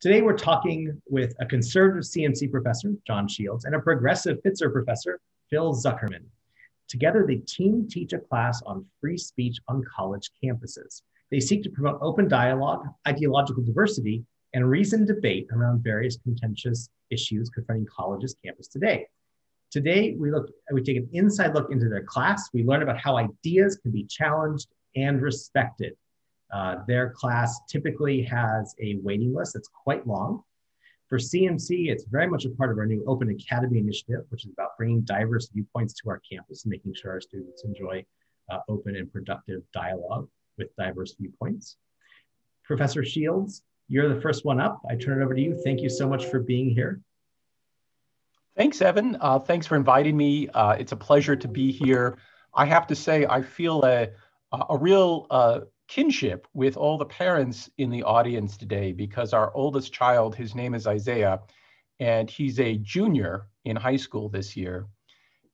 Today, we're talking with a conservative CMC professor, Jon Shields, and a progressive Pitzer professor, Phil Zuckerman. Together, they team teach a class on free speech on college campuses. They seek to promote open dialogue, ideological diversity, and reasoned debate around various contentious issues confronting colleges campus today. Today, we look we take an inside look into their class. We learn about how ideas can be challenged and respected. Uh, their class typically has a waiting list that's quite long. For CMC, it's very much a part of our new Open Academy initiative, which is about bringing diverse viewpoints to our campus and making sure our students enjoy uh, open and productive dialogue with diverse viewpoints. Professor Shields, you're the first one up. I turn it over to you. Thank you so much for being here. Thanks, Evan. Uh, thanks for inviting me. Uh, it's a pleasure to be here. I have to say, I feel a, a real uh, kinship with all the parents in the audience today because our oldest child, his name is Isaiah, and he's a junior in high school this year.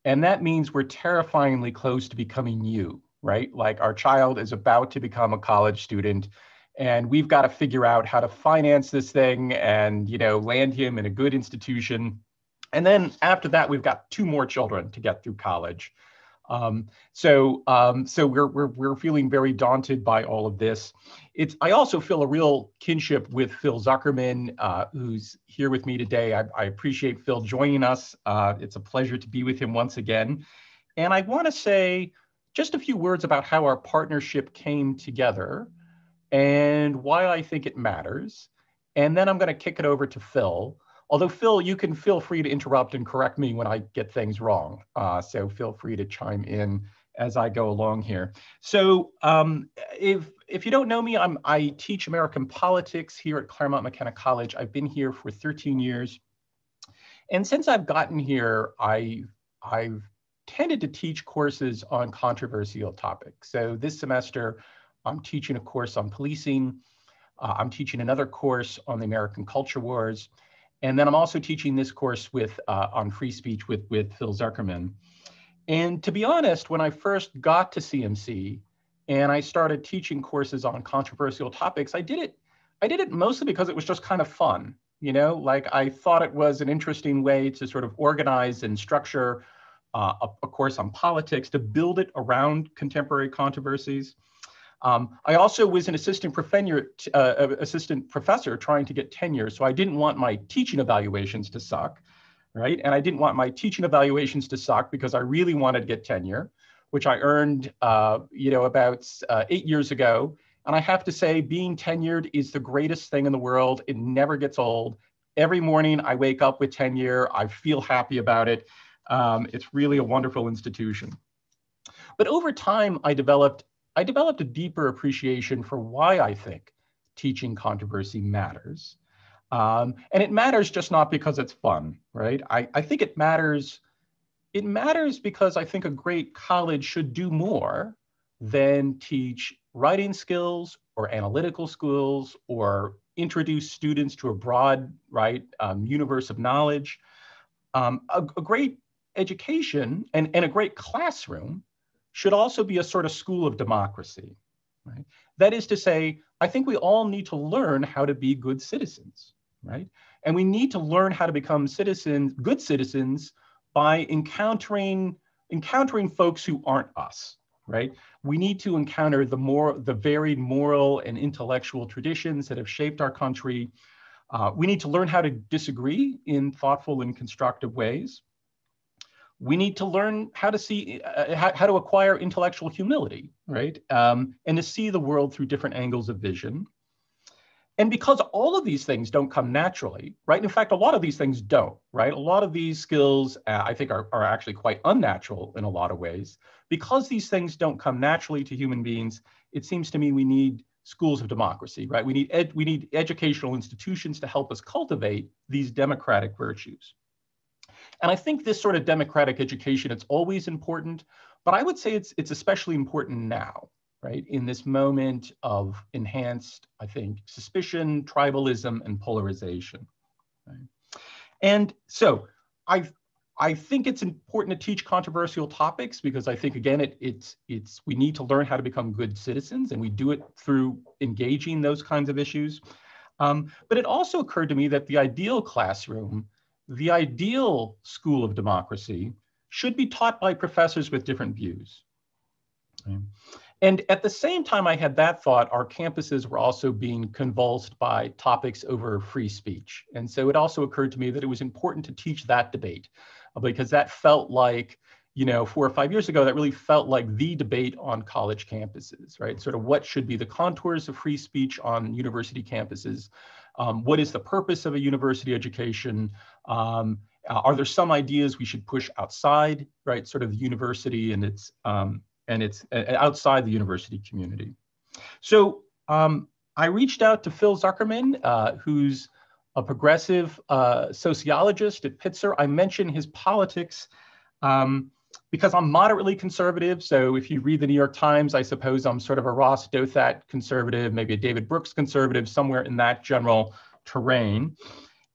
And that means we're terrifyingly close to becoming you, right? Like our child is about to become a college student and we've got to figure out how to finance this thing and, you know, land him in a good institution and then after that, we've got two more children to get through college. Um, so um, so we're, we're, we're feeling very daunted by all of this. It's I also feel a real kinship with Phil Zuckerman, uh, who's here with me today. I, I appreciate Phil joining us. Uh, it's a pleasure to be with him once again. And I want to say just a few words about how our partnership came together and why I think it matters. And then I'm going to kick it over to Phil Although Phil, you can feel free to interrupt and correct me when I get things wrong. Uh, so feel free to chime in as I go along here. So um, if if you don't know me, I'm I teach American politics here at Claremont McKenna College. I've been here for 13 years, and since I've gotten here, I I've tended to teach courses on controversial topics. So this semester, I'm teaching a course on policing. Uh, I'm teaching another course on the American culture wars. And then I'm also teaching this course with uh, on free speech with, with Phil Zuckerman. And to be honest, when I first got to CMC and I started teaching courses on controversial topics, I did it, I did it mostly because it was just kind of fun. You know, like I thought it was an interesting way to sort of organize and structure uh, a, a course on politics to build it around contemporary controversies. Um, I also was an assistant professor, uh, assistant professor trying to get tenure, so I didn't want my teaching evaluations to suck, right? And I didn't want my teaching evaluations to suck because I really wanted to get tenure, which I earned, uh, you know, about uh, eight years ago. And I have to say, being tenured is the greatest thing in the world. It never gets old. Every morning I wake up with tenure. I feel happy about it. Um, it's really a wonderful institution. But over time, I developed I developed a deeper appreciation for why I think teaching controversy matters. Um, and it matters just not because it's fun, right? I, I think it matters. It matters because I think a great college should do more than teach writing skills or analytical skills or introduce students to a broad, right, um, universe of knowledge. Um, a, a great education and, and a great classroom should also be a sort of school of democracy. Right? That is to say, I think we all need to learn how to be good citizens, right? And we need to learn how to become citizens, good citizens, by encountering encountering folks who aren't us, right? We need to encounter the more the varied moral and intellectual traditions that have shaped our country. Uh, we need to learn how to disagree in thoughtful and constructive ways we need to learn how to see uh, how, how, to acquire intellectual humility right? Um, and to see the world through different angles of vision. And because all of these things don't come naturally right? In fact a lot of these things don't right? A lot of these skills uh, i think are, are actually quite unnatural in a lot of ways. Because these things don't come naturally to human beings it seems to me we need schools of democracy right? We need ed, we need educational institutions to help us cultivate these democratic virtues and I think this sort of democratic education, it's always important, but I would say it's, it's especially important now, right? In this moment of enhanced, I think, suspicion, tribalism, and polarization. Right? And so I, I think it's important to teach controversial topics because I think, again, it, it's, it's, we need to learn how to become good citizens and we do it through engaging those kinds of issues. Um, but it also occurred to me that the ideal classroom, the ideal school of democracy, should be taught by professors with different views. And at the same time I had that thought, our campuses were also being convulsed by topics over free speech. And so it also occurred to me that it was important to teach that debate uh, because that felt like you know, four or five years ago, that really felt like the debate on college campuses, right? Sort of what should be the contours of free speech on university campuses? Um, what is the purpose of a university education? Um, uh, are there some ideas we should push outside, right? Sort of the university and its um, and it's uh, outside the university community. So um, I reached out to Phil Zuckerman, uh, who's a progressive uh, sociologist at Pitzer. I mentioned his politics. Um, because I'm moderately conservative. So if you read the New York Times, I suppose I'm sort of a Ross Douthat conservative, maybe a David Brooks conservative, somewhere in that general terrain.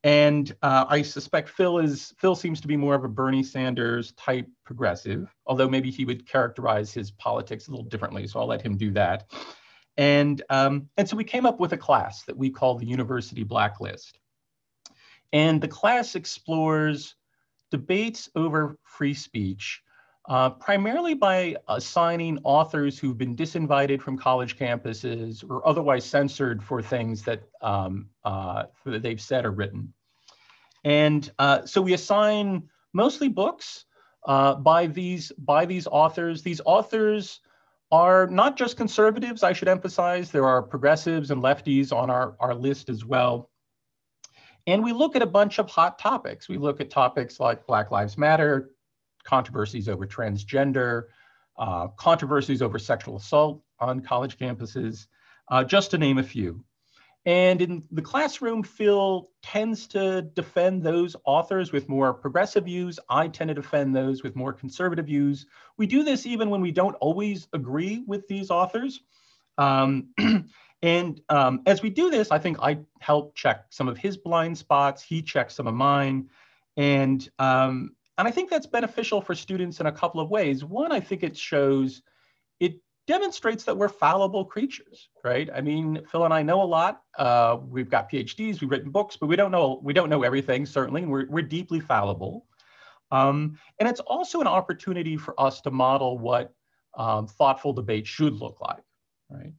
And uh, I suspect Phil is Phil seems to be more of a Bernie Sanders type progressive, although maybe he would characterize his politics a little differently. So I'll let him do that. And um, and so we came up with a class that we call the University Blacklist. And the class explores debates over free speech uh, primarily by assigning authors who've been disinvited from college campuses or otherwise censored for things that, um, uh, that they've said or written. And uh, so we assign mostly books uh, by, these, by these authors. These authors are not just conservatives, I should emphasize. There are progressives and lefties on our, our list as well. And we look at a bunch of hot topics. We look at topics like Black Lives Matter, controversies over transgender, uh, controversies over sexual assault on college campuses, uh, just to name a few. And in the classroom, Phil tends to defend those authors with more progressive views. I tend to defend those with more conservative views. We do this even when we don't always agree with these authors. Um, and um, as we do this, I think I help check some of his blind spots. He checks some of mine. And um, and I think that's beneficial for students in a couple of ways. One, I think it shows, it demonstrates that we're fallible creatures, right? I mean, Phil and I know a lot. Uh, we've got PhDs, we've written books, but we don't know we don't know everything. Certainly, we're we're deeply fallible, um, and it's also an opportunity for us to model what um, thoughtful debate should look like, right?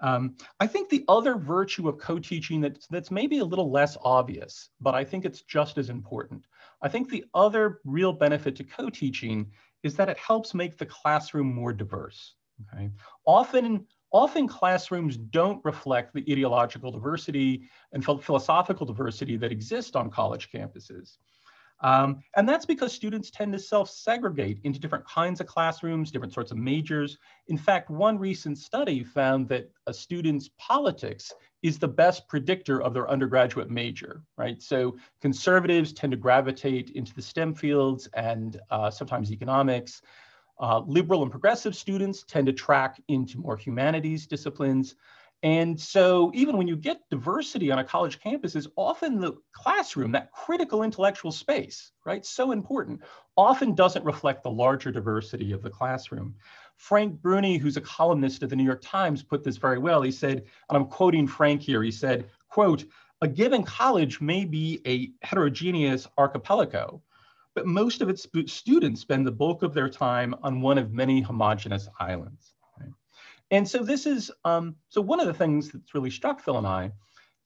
Um, I think the other virtue of co-teaching that's, that's maybe a little less obvious, but I think it's just as important. I think the other real benefit to co-teaching is that it helps make the classroom more diverse. Okay? Often, often classrooms don't reflect the ideological diversity and philosophical diversity that exist on college campuses. Um, and that's because students tend to self-segregate into different kinds of classrooms, different sorts of majors. In fact, one recent study found that a student's politics is the best predictor of their undergraduate major, right? So conservatives tend to gravitate into the STEM fields and uh, sometimes economics. Uh, liberal and progressive students tend to track into more humanities disciplines. And so even when you get diversity on a college campus is often the classroom, that critical intellectual space, right? So important, often doesn't reflect the larger diversity of the classroom. Frank Bruni, who's a columnist at the New York Times, put this very well. He said, and I'm quoting Frank here, he said, quote, a given college may be a heterogeneous archipelago, but most of its students spend the bulk of their time on one of many homogenous islands. And so this is, um, so one of the things that's really struck Phil and I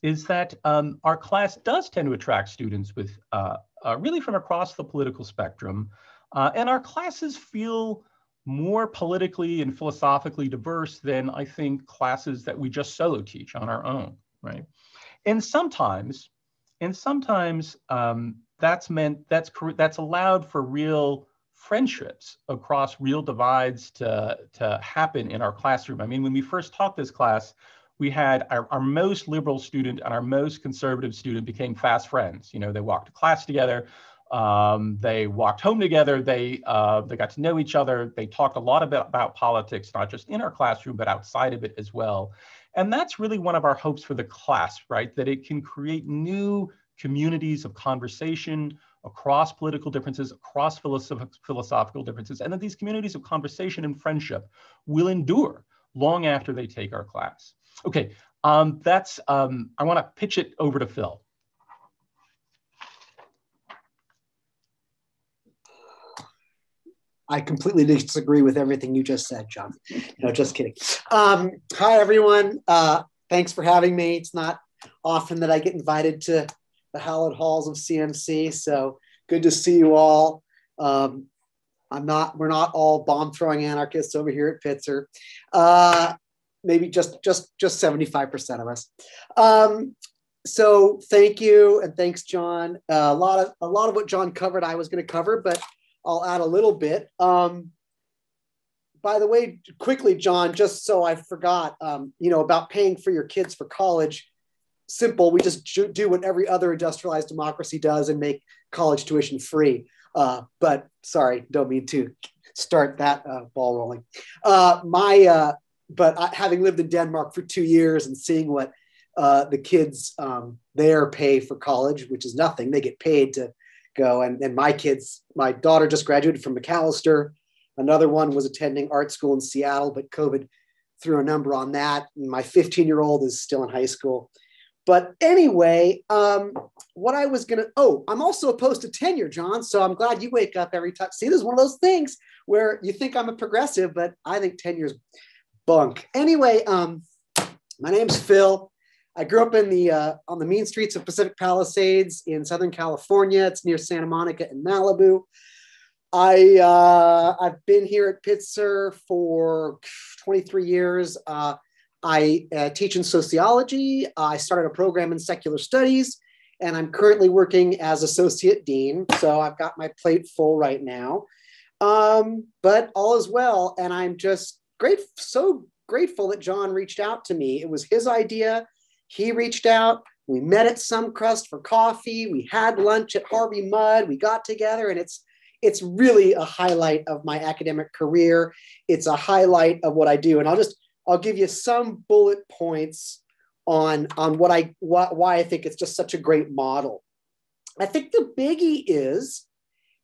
is that um, our class does tend to attract students with uh, uh, really from across the political spectrum. Uh, and our classes feel more politically and philosophically diverse than I think classes that we just solo teach on our own, right? And sometimes, and sometimes um, that's meant, that's, that's allowed for real friendships across real divides to, to happen in our classroom. I mean, when we first taught this class, we had our, our most liberal student and our most conservative student became fast friends. You know, they walked to class together, um, they walked home together, they, uh, they got to know each other, they talked a lot about, about politics, not just in our classroom, but outside of it as well. And that's really one of our hopes for the class, right? That it can create new communities of conversation, across political differences, across philosophical differences, and that these communities of conversation and friendship will endure long after they take our class. Okay, Um, that's, um, I want to pitch it over to Phil. I completely disagree with everything you just said, Jon. No, just kidding. Um, hi, everyone. Uh, thanks for having me. It's not often that I get invited to the hallowed halls of CMC, so good to see you all. Um, I'm not. We're not all bomb throwing anarchists over here at Pitzer. Uh, maybe just just just 75 percent of us. Um, so thank you and thanks, Jon. Uh, a lot of a lot of what Jon covered, I was going to cover, but I'll add a little bit. Um, by the way, quickly, Jon, just so I forgot, um, you know, about paying for your kids for college. Simple. We just do what every other industrialized democracy does and make college tuition free. Uh, but sorry, don't mean to start that uh, ball rolling. Uh, my, uh, but I, having lived in Denmark for two years and seeing what uh, the kids um, there pay for college, which is nothing, they get paid to go. And, and my kids, my daughter just graduated from Macalester. Another one was attending art school in Seattle, but COVID threw a number on that. And my 15 year old is still in high school. But anyway, um, what I was gonna, oh, I'm also opposed to tenure, Jon. So I'm glad you wake up every time. See, this is one of those things where you think I'm a progressive, but I think tenure's bunk. Anyway, um, my name's Phil. I grew up in the uh, on the mean streets of Pacific Palisades in Southern California. It's near Santa Monica and Malibu. I uh, I've been here at Pitzer for 23 years. Uh, I uh, teach in sociology. I started a program in secular studies, and I'm currently working as associate dean. So I've got my plate full right now, um, but all is well. And I'm just great, so grateful that Jon reached out to me. It was his idea. He reached out. We met at Some Crust for coffee. We had lunch at Harvey Mudd. We got together, and it's it's really a highlight of my academic career. It's a highlight of what I do, and I'll just I'll give you some bullet points on on what I wh- why I think it's just such a great model. I think the biggie is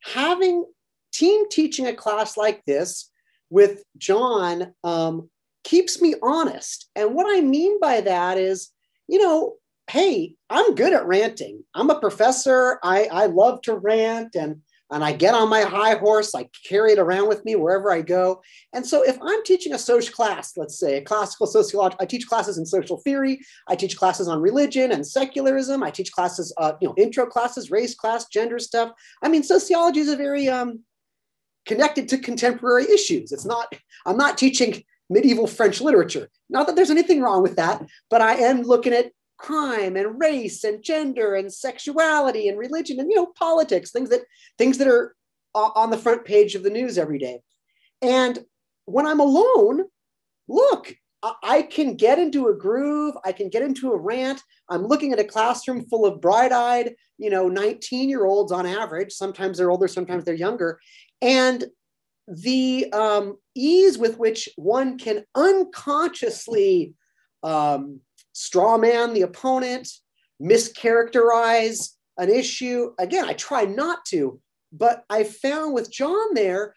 having team teaching a class like this with Jon um, keeps me honest. And what I mean by that is you know, hey, I'm good at ranting. I'm a professor. I, I love to rant and and I get on my high horse. I carry it around with me wherever I go. And so, if I'm teaching a social class, let's say a classical sociology, I teach classes in social theory. I teach classes on religion and secularism. I teach classes, uh, you know, intro classes, race class, gender stuff. I mean, sociology is a very um, connected to contemporary issues. It's not. I'm not teaching medieval French literature. Not that there's anything wrong with that, but I am looking at crime and race and gender and sexuality and religion and you know politics, things that things that are on the front page of the news every day. And when I'm alone, look, I can get into a groove. I can get into a rant. I'm looking at a classroom full of bright-eyed, you know, 19-year-olds on average. Sometimes they're older, sometimes they're younger, and the um, ease with which one can unconsciously um, strawman the opponent, mischaracterize an issue. Again, I try not to, but I found with Jon there,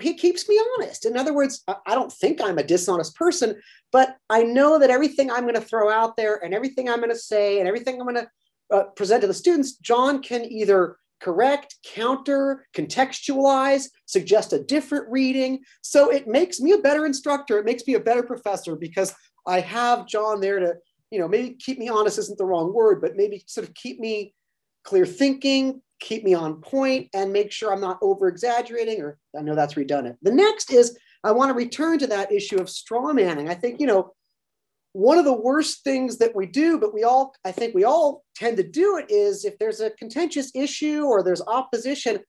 he keeps me honest. In other words, I don't think I'm a dishonest person, but I know that everything I'm going to throw out there and everything I'm going to say and everything I'm going to uh, present to the students, Jon can either correct, counter, contextualize, suggest a different reading. So it makes me a better instructor. It makes me a better professor because I have Jon there to, you know, maybe keep me honest isn't the wrong word, but maybe sort of keep me clear thinking, keep me on point, and make sure I'm not over exaggerating, or I know that's redundant. The next is I want to return to that issue of straw manning. I think, you know, one of the worst things that we do, but we all, I think we all tend to do it, is if there's a contentious issue or there's opposition,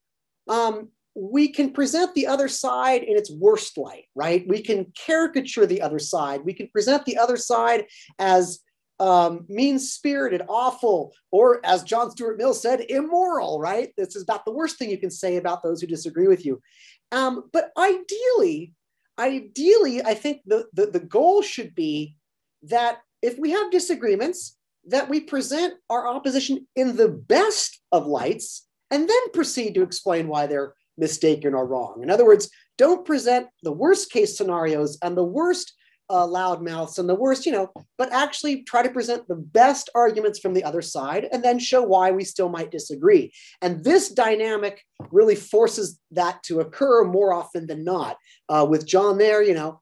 um, we can present the other side in its worst light, right? We can caricature the other side. We can present the other side as um, mean spirited, awful, or as John Stuart Mill said, immoral, right? This is about the worst thing you can say about those who disagree with you. Um, but ideally, ideally, I think the, the, the goal should be that if we have disagreements, that we present our opposition in the best of lights and then proceed to explain why they're mistaken or wrong. In other words, don't present the worst case scenarios and the worst uh, loud mouths and the worst, you know, but actually try to present the best arguments from the other side and then show why we still might disagree. And this dynamic really forces that to occur more often than not. Uh, with Jon there, you know,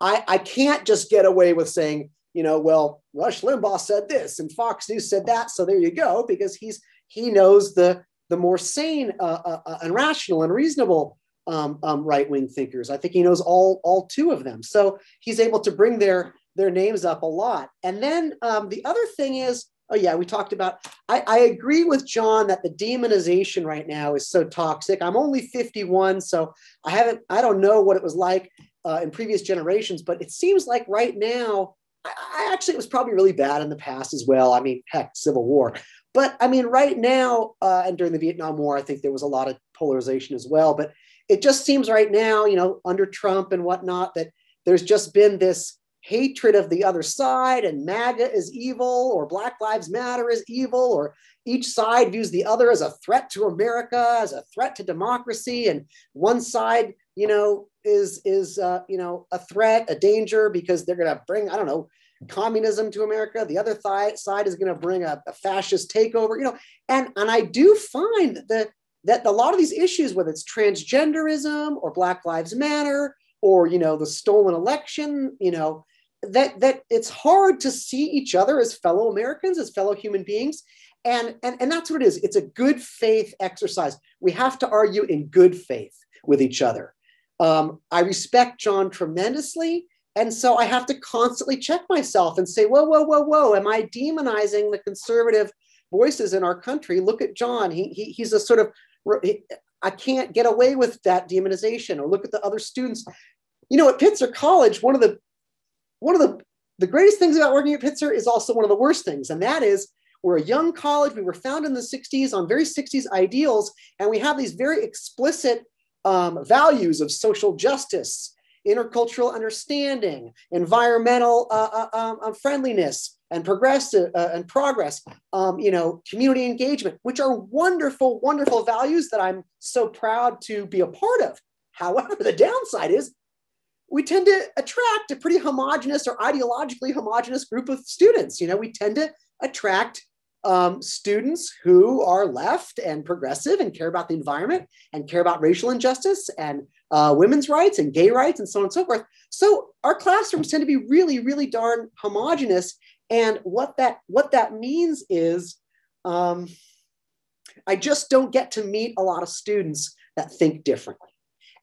I, I can't just get away with saying, you know, well, Rush Limbaugh said this and Fox News said that. So there you go, because he's he knows the the more sane uh, uh, uh and rational and reasonable um, um, right wing thinkers. I think he knows all all two of them. So he's able to bring their their names up a lot. And then um, the other thing is, oh yeah, we talked about. I, I agree with Jon that the demonization right now is so toxic. I'm only 51, so I haven't. I don't know what it was like uh, in previous generations, but it seems like right now. I, I actually it was probably really bad in the past as well. I mean, heck, Civil War. But I mean, right now, uh, and during the Vietnam War, I think there was a lot of polarization as well. But it just seems right now, you know, under Trump and whatnot, that there's just been this hatred of the other side and MAGA is evil or Black Lives Matter is evil or each side views the other as a threat to America, as a threat to democracy. And one side, you know, is, is uh, you know, a threat, a danger because they're going to bring, I don't know, communism to America. The other th- side is going to bring a, a fascist takeover, you know, and, and I do find that that a lot of these issues, whether it's transgenderism or Black Lives Matter or you know the stolen election, you know that that it's hard to see each other as fellow Americans, as fellow human beings, and and and that's what it is. It's a good faith exercise. We have to argue in good faith with each other. Um, I respect Jon tremendously. And so I have to constantly check myself and say, whoa, whoa, whoa, whoa, am I demonizing the conservative voices in our country? Look at Jon. He, he, he's a sort of I can't get away with that demonization. Or look at the other students. You know, at Pitzer College, one of the one of the the greatest things about working at Pitzer is also one of the worst things, and that is we're a young college. We were founded in the 60s on very 60s ideals, and we have these very explicit um, values of social justice, intercultural understanding, environmental uh, uh, um, friendliness, and progressive uh, and progress, um, you know, community engagement, which are wonderful, wonderful values that I'm so proud to be a part of. However, the downside is we tend to attract a pretty homogenous or ideologically homogenous group of students. You know, we tend to attract um, students who are left and progressive and care about the environment and care about racial injustice and uh, women's rights and gay rights and so on and so forth. So our classrooms tend to be really, really darn homogenous and what that what that means is um, I just don't get to meet a lot of students that think differently.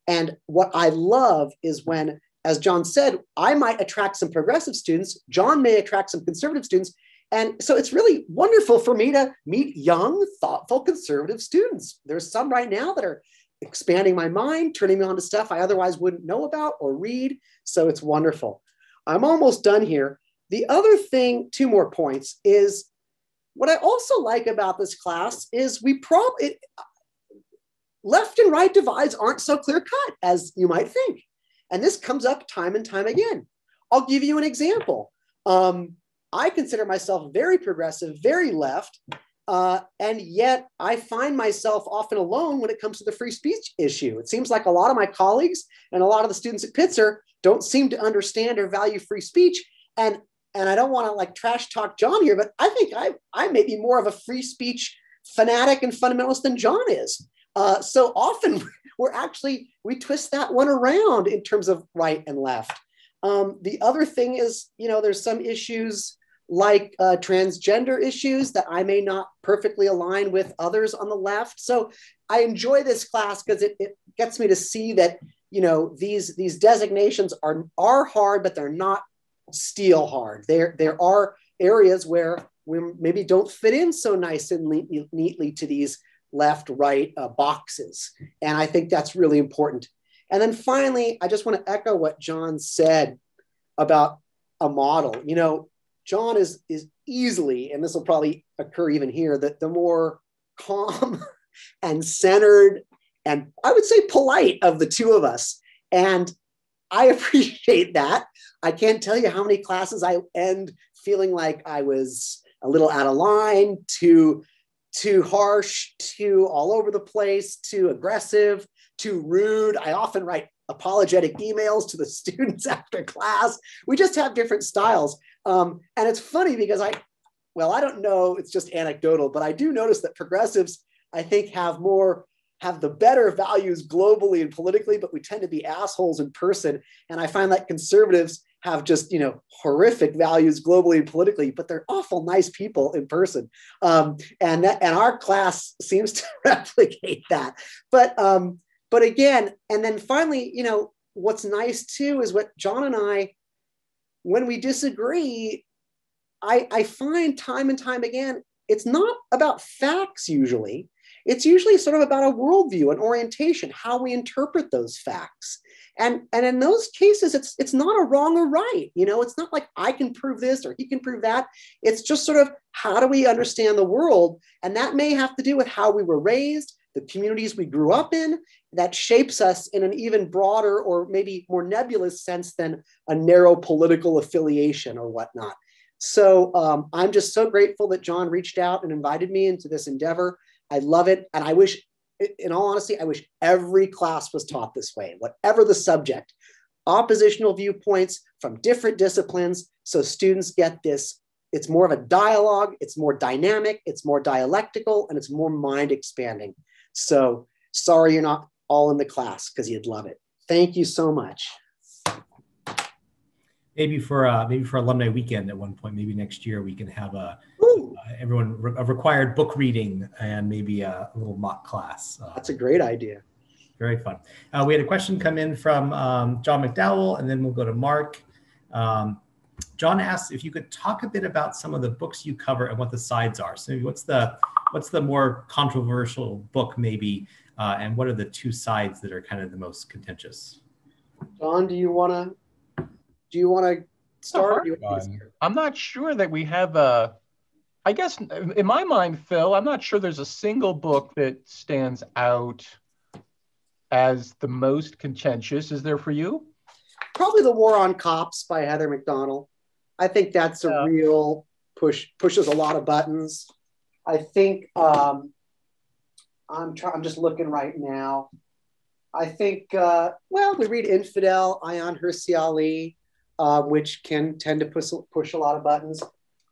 And what I love is when, as Jon said, I might attract some progressive students, Jon may attract some conservative students. And so it's really wonderful for me to meet young, thoughtful, conservative students. There's some right now that are expanding my mind, turning me on to stuff I otherwise wouldn't know about or read. So it's wonderful. I'm almost done here. The other thing, two more points, is what I also like about this class is we probably left and right divides aren't so clear cut as you might think. And this comes up time and time again. I'll give you an example. Um, I consider myself very progressive, very left, uh, and yet I find myself often alone when it comes to the free speech issue. It seems like a lot of my colleagues and a lot of the students at Pitzer don't seem to understand or value free speech. And and I don't want to like trash talk Jon here, but I think I I may be more of a free speech fanatic and fundamentalist than Jon is. Uh, so often we're actually we twist that one around in terms of right and left. Um, the other thing is, you know, there's some issues like uh, transgender issues that I may not perfectly align with others on the left. So I enjoy this class because it, it gets me to see that you know these these designations are are hard, but they're not steel hard. There, there are areas where we maybe don't fit in so nice and neatly, neatly to these left right uh, boxes. And I think that's really important. And then finally, I just want to echo what Jon said about a model. You know, Jon is is easily, and this will probably occur even here, that the more calm and centered and I would say polite of the two of us. And I appreciate that. I can't tell you how many classes I end feeling like I was a little out of line, too, too harsh, too all over the place, too aggressive, too rude. I often write apologetic emails to the students after class. We just have different styles. Um, and it's funny because I, well, I don't know, it's just anecdotal, but I do notice that progressives, I think, have more have the better values globally and politically, but we tend to be assholes in person. And I find that conservatives have just you know horrific values globally and politically, but they're awful nice people in person. Um, and that and our class seems to replicate that. But um, but again, and then finally, you know, what's nice too is what Jon and I, when we disagree, I, I find time and time again, it's not about facts usually it's usually sort of about a worldview, an orientation, how we interpret those facts. And, and in those cases, it's it's not a wrong or right. You know, it's not like I can prove this or he can prove that. It's just sort of how do we understand the world? And that may have to do with how we were raised, the communities we grew up in, that shapes us in an even broader or maybe more nebulous sense than a narrow political affiliation or whatnot. So um, I'm just so grateful that Jon reached out and invited me into this endeavor. I love it. And I wish, in all honesty, I wish every class was taught this way, whatever the subject, oppositional viewpoints from different disciplines. So students get this. It's more of a dialogue, it's more dynamic, it's more dialectical, and it's more mind expanding. So sorry you're not all in the class because you'd love it. Thank you so much. Maybe for uh, maybe for alumni weekend at one point, maybe next year we can have a uh, everyone re- a required book reading and maybe a, a little mock class. Uh, That's a great idea. Very fun. Uh, we had a question come in from um, John McDowell, and then we'll go to Mark. Um, John asks if you could talk a bit about some of the books you cover and what the sides are. So, what's the what's the more controversial book, maybe, uh, and what are the two sides that are kind of the most contentious? Jon, do you want to do you want to start? I'm not sure that we have a. I guess in my mind, Phil, I'm not sure there's a single book that stands out as the most contentious. Is there for you? Probably The War on Cops by Heather Mac Donald. I think that's a yeah. real push, pushes a lot of buttons. I think um, I'm trying, I'm just looking right now. I think, uh, well, we read Infidel, Ayaan Hirsi Ali uh, which can tend to push, push a lot of buttons.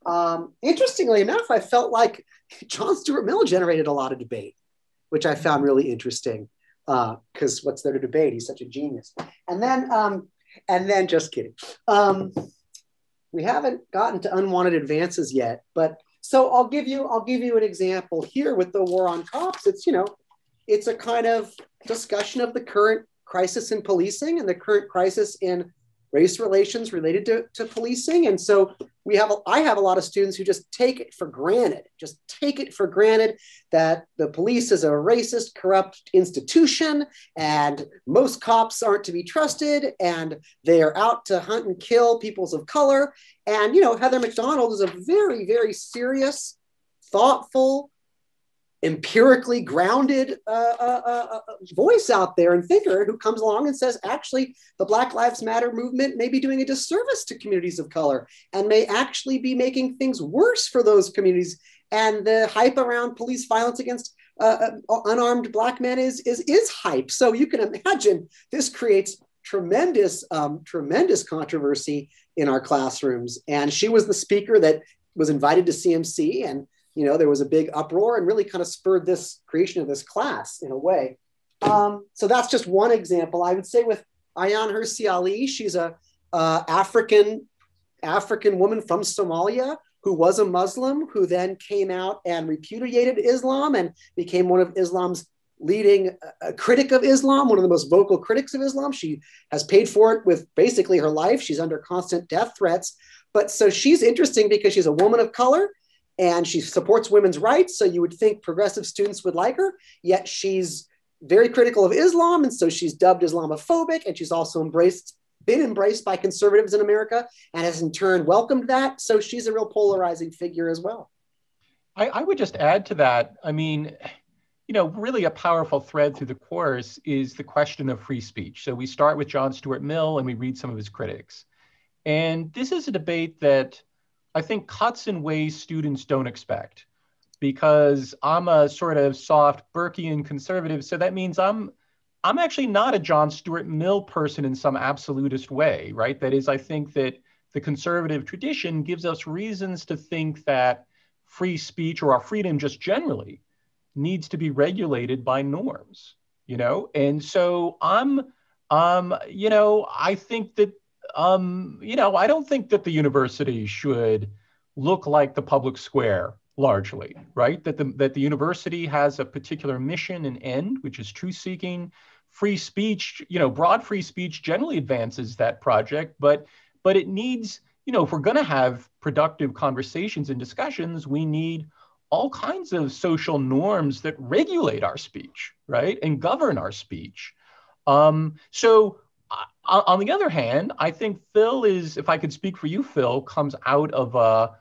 Um, interestingly enough, I felt like John Stuart Mill generated a lot of debate, which I found really interesting because uh, what's there to debate? He's such a genius. And then, um, and then, just kidding. Um, we haven't gotten to unwanted advances yet, but so I'll give you I'll give you an example here with the war on cops. It's you know, it's a kind of discussion of the current crisis in policing and the current crisis in race relations related to, to policing. And so we have, a, I have a lot of students who just take it for granted, just take it for granted that the police is a racist, corrupt institution and most cops aren't to be trusted and they are out to hunt and kill peoples of color. And, you know, Heather Mac Donald is a very, very serious, thoughtful, empirically grounded uh, uh, uh, uh, voice out there and thinker who comes along and says, actually, the Black Lives Matter movement may be doing a disservice to communities of color and may actually be making things worse for those communities. And the hype around police violence against uh, uh, unarmed Black men is, is, is hype. So you can imagine this creates tremendous, um, tremendous controversy in our classrooms. And she was the speaker that was invited to CMC and you know, there was a big uproar and really kind of spurred this creation of this class in a way. Um, so that's just one example. I would say with Ayaan Hirsi Ali, she's a uh, African African woman from Somalia who was a Muslim who then came out and repudiated Islam and became one of Islam's leading critic of Islam, one of the most vocal critics of Islam. She has paid for it with basically her life. She's under constant death threats. But so she's interesting because she's a woman of color and she supports women's rights. So you would think progressive students would like her, yet she's very critical of Islam. And so she's dubbed Islamophobic. And she's also embraced, been embraced by conservatives in America and has in turn welcomed that. So she's a real polarizing figure as well. I, I would just add to that. I mean, you know, really a powerful thread through the course is the question of free speech. So we start with John Stuart Mill and we read some of his critics. And this is a debate that I think cuts in ways students don't expect because I'm a sort of soft Burkean conservative. So that means I'm I'm actually not a John Stuart Mill person in some absolutist way, right? That is, I think that the conservative tradition gives us reasons to think that free speech or our freedom just generally needs to be regulated by norms, you know? And so I'm, um, you know, I think that, um, you know, I don't think that the university should look like the public square largely, right? That the, that the university has a particular mission and end, which is truth seeking. Free speech, you know, broad free speech generally advances that project, but but it needs, you know, if we're going to have productive conversations and discussions, we need all kinds of social norms that regulate our speech, right, and govern our speech. Um, so on the other hand, I think Phil is, if I could speak for you, Phil, comes out of a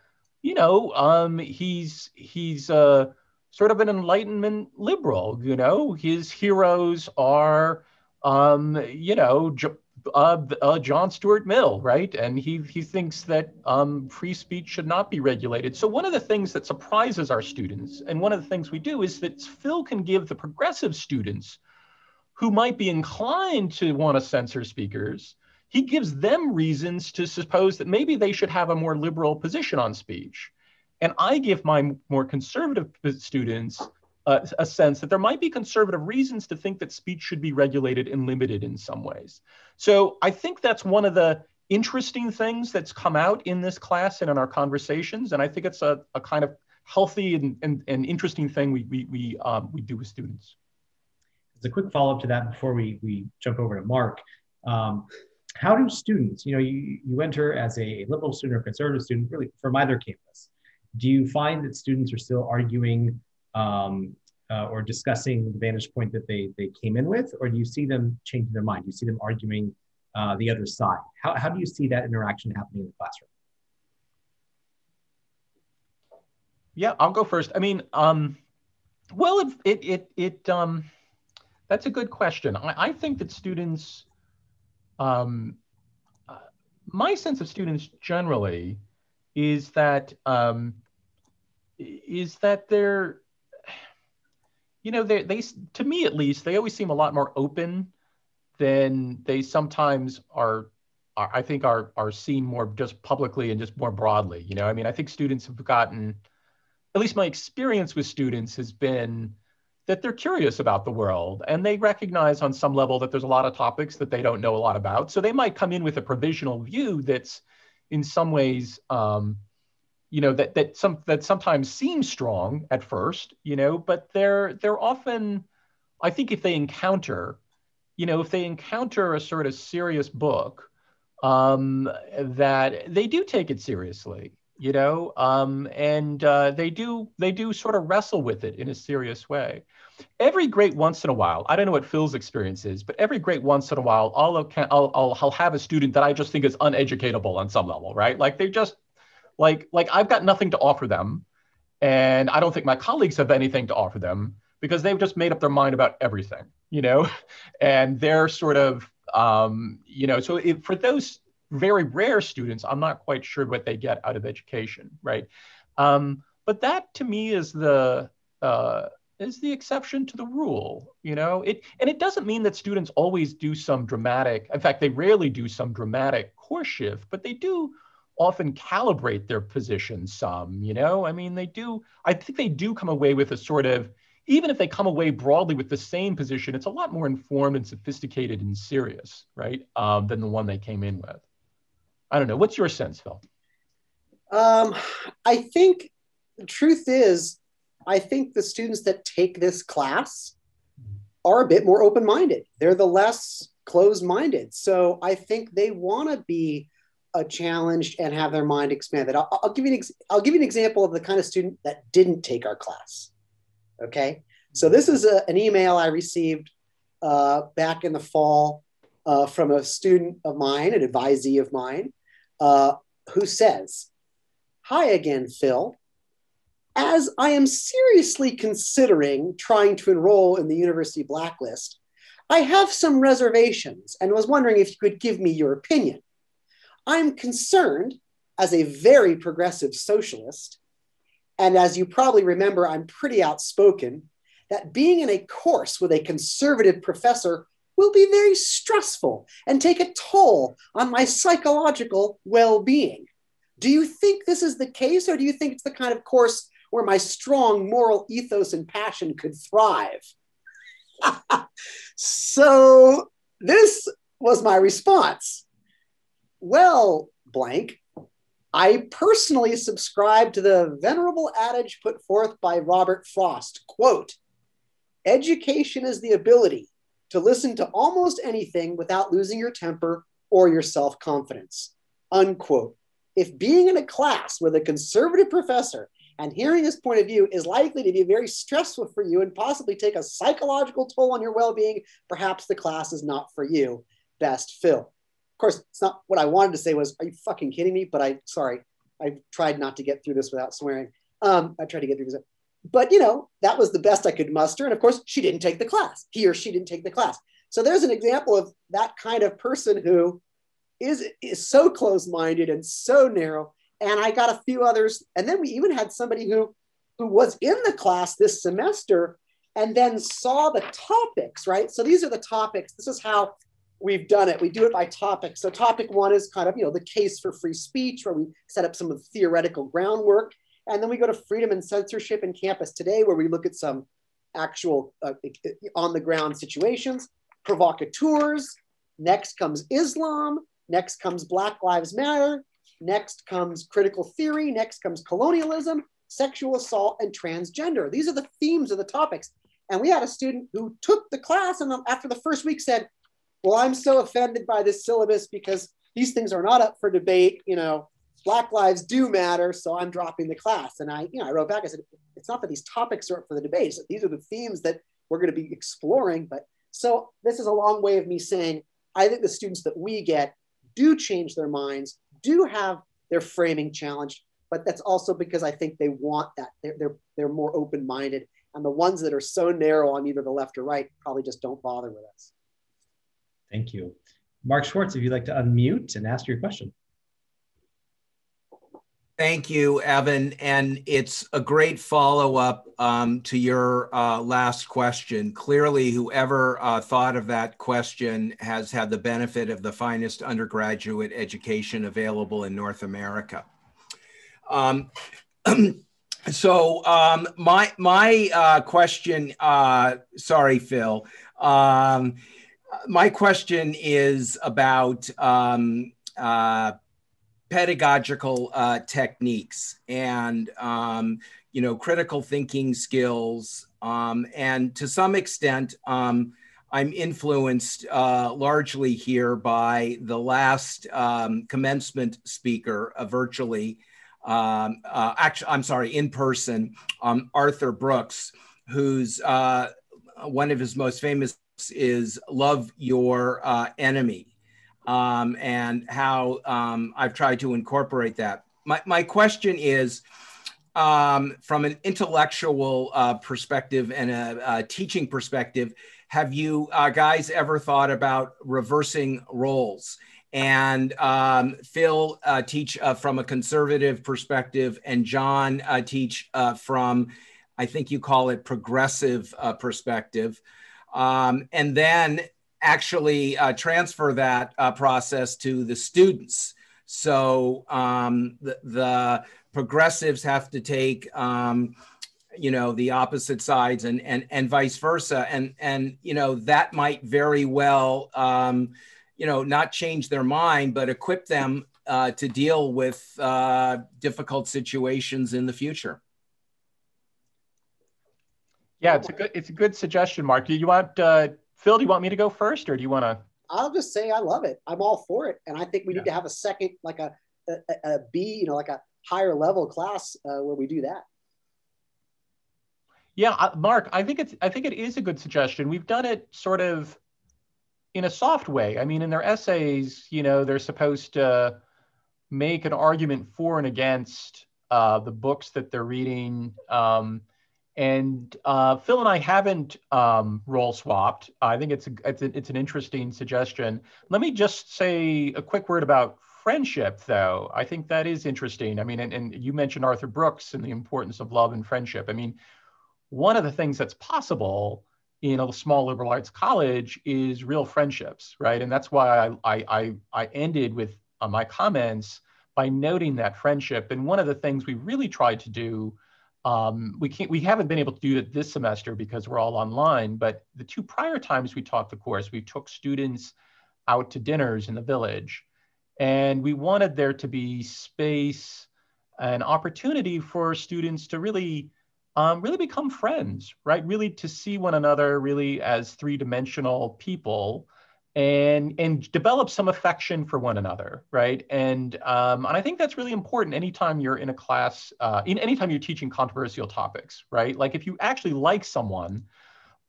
you know, um, he's he's uh, sort of an Enlightenment liberal. You know, his heroes are, um, you know, J- uh, uh, John Stuart Mill, right? And he he thinks that um, free speech should not be regulated. So one of the things that surprises our students, and one of the things we do, is that Phil can give the progressive students who might be inclined to want to censor speakers he gives them reasons to suppose that maybe they should have a more liberal position on speech. And I give my more conservative students uh, a sense that there might be conservative reasons to think that speech should be regulated and limited in some ways. So I think that's one of the interesting things that's come out in this class and in our conversations. And I think it's a, a kind of healthy and, and, and interesting thing we, we, we, um, we do with students. As a quick follow up to that before we, we jump over to Mark, um, how do students, you know, you, you enter as a liberal student or conservative student, really from either campus. Do you find that students are still arguing um, uh, or discussing the vantage point that they, they came in with, or do you see them changing their mind? Do you see them arguing uh, the other side? How, how do you see that interaction happening in the classroom? Yeah, I'll go first. I mean, um, well, it, it, it, it um, that's a good question. I, I think that students um, uh, my sense of students generally is that um, is that they're you know they they to me at least they always seem a lot more open than they sometimes are, are I think are are seen more just publicly and just more broadly. You know, I mean, I think students have gotten, at least my experience with students has been that they're curious about the world and they recognize on some level that there's a lot of topics that they don't know a lot about. So they might come in with a provisional view that's in some ways, um, you know, that that some that sometimes seems strong at first, you know, but they're they're often, I think, if they encounter, you know, if they encounter a sort of serious book, um, that they do take it seriously you know um, and uh, they do they do sort of wrestle with it in a serious way. Every great once in a while i don't know what phil's experience is but every great once in a while i'll i'll, I'll, have a student that i just think is uneducatable on some level right? Like they just like like i've got nothing to offer them and i don't think my colleagues have anything to offer them because they've just made up their mind about everything you know? And they're sort of um, you know so it, for those very rare students, I'm not quite sure what they get out of education, right? Um, but that to me is the uh, is the exception to the rule, you know. It and it doesn't mean that students always do some dramatic. In fact, they rarely do some dramatic course shift, but they do often calibrate their position some. You know, I mean, they do. I think they do come away with a sort of even if they come away broadly with the same position, it's a lot more informed and sophisticated and serious, right, um, than the one they came in with. I don't know. What's your sense, Phil? Um, I think the truth is, I think the students that take this class are a bit more open minded. They're the less closed minded. So I think they want to be challenged and have their mind expanded. I'll, I'll give you an ex- I'll give you an example of the kind of student that didn't take our class. Okay, so this is a, an email I received uh, back in the fall uh, from a student of mine, an advisee of mine, uh, who says, Hi again, Phil. As I am seriously considering trying to enroll in the university blacklist, I have some reservations and was wondering if you could give me your opinion. I'm concerned, as a very progressive socialist, and as you probably remember, I'm pretty outspoken, that being in a course with a conservative professor will be very stressful and take a toll on my psychological well being. Do you think this is the case, or do you think it's the kind of course where my strong moral ethos and passion could thrive? so, this was my response. Well, blank, I personally subscribe to the venerable adage put forth by Robert Frost quote, education is the ability to listen to almost anything without losing your temper or your self confidence. Unquote. If being in a class with a conservative professor and hearing his point of view is likely to be very stressful for you and possibly take a psychological toll on your well being, perhaps the class is not for you. Best Phil. Of course, it's not what I wanted to say was, are you fucking kidding me? But I, sorry, I tried not to get through this without swearing. Um, I tried to get through this but you know, that was the best I could muster. And of course, she didn't take the class. He or she didn't take the class. So there's an example of that kind of person who is, is so close-minded and so narrow. And I got a few others. And then we even had somebody who who was in the class this semester and then saw the topics, right? So these are the topics. This is how we've done it. We do it by topic. So topic one is kind of, you know, the case for free speech, where we set up some of the theoretical groundwork. And then we go to freedom and censorship in campus today, where we look at some actual uh, on the ground situations, provocateurs. Next comes Islam. Next comes Black Lives Matter. Next comes critical theory. Next comes colonialism, sexual assault, and transgender. These are the themes of the topics. And we had a student who took the class and after the first week said, Well, I'm so offended by this syllabus because these things are not up for debate. You know, Black lives do matter, so I'm dropping the class. And I, you know, I wrote back. I said, it's not that these topics are up for the debate. These are the themes that we're going to be exploring. But so this is a long way of me saying I think the students that we get do change their minds, do have their framing challenged, but that's also because I think they want that. They're they're, they're more open minded, and the ones that are so narrow on either the left or right probably just don't bother with us. Thank you, Mark Schwartz. If you'd like to unmute and ask your question. Thank you, Evan. And it's a great follow up um, to your uh, last question. Clearly, whoever uh, thought of that question has had the benefit of the finest undergraduate education available in North America. Um, so um, my my uh, question, uh, sorry, Phil. Um, my question is about um, uh, pedagogical uh, techniques and um, you know critical thinking skills um, and to some extent um, i'm influenced uh, largely here by the last um, commencement speaker uh, virtually um, uh, actually i'm sorry in person um, arthur brooks who's uh, one of his most famous is love your uh, enemy um, and how um, I've tried to incorporate that. My, my question is um, from an intellectual uh, perspective and a, a, teaching perspective, have you uh, guys ever thought about reversing roles? And um, Phil uh, teach uh, from a conservative perspective, and Jon uh, teach uh, from, I think you call it progressive perspective. Um, and then actually uh, transfer that uh, process to the students. So um, the, the, progressives have to take, um, you know, the opposite sides and, and, and vice versa. And, and, you know, that might very well, um, you know, not change their mind, but equip them uh, to deal with uh, difficult situations in the future. Yeah, it's a good it's a good suggestion, Mark. Do you want uh, Phil, do you want me to go first or do you want to? I'll just say I love it. I'm all for it. And I think we yeah. need to have a second, like a, a, a B, you know, like a higher level class uh, where we do that. Yeah, Mark, I think it's I think it is a good suggestion. We've done it sort of in a soft way. I mean, in their essays, you know, they're supposed to make an argument for and against uh, the books that they're reading. Um, and uh, Phil and I haven't um, role swapped. I think it's a, it's, a, it's an interesting suggestion. Let me just say a quick word about friendship, though. I think that is interesting. I mean, and, and you mentioned Arthur Brooks and the importance of love and friendship. I mean, one of the things that's possible in a small liberal arts college is real friendships, right? And that's why I I I, ended with uh, my comments by noting that friendship. And one of the things we really tried to do, um, we can't we haven't been able to do it this semester because we're all online. But the two prior times we taught the course, we took students out to dinners in the village, and we wanted there to be space, and opportunity for students to really um, really become friends, right? Really to see one another really as three-dimensional people and and develop some affection for one another, right? And um, and I think that's really important anytime you're in a class, uh, in anytime you're teaching controversial topics, right? Like if you actually like someone,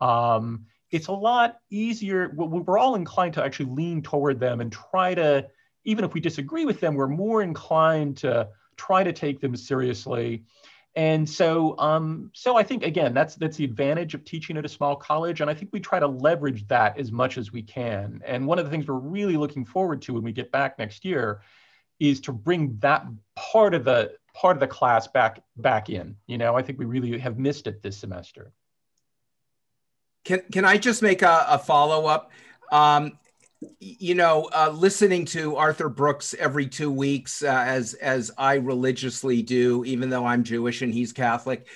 um, it's a lot easier. We're all inclined to actually lean toward them and try to, even if we disagree with them, we're more inclined to try to take them seriously and so, um, so I think again, that's that's the advantage of teaching at a small college, and I think we try to leverage that as much as we can. And one of the things we're really looking forward to when we get back next year is to bring that part of the part of the class back back in. You know, I think we really have missed it this semester. Can can I just make a, a follow up? Um, you know, uh, listening to Arthur Brooks every two weeks, uh, as as I religiously do, even though I'm Jewish and he's Catholic,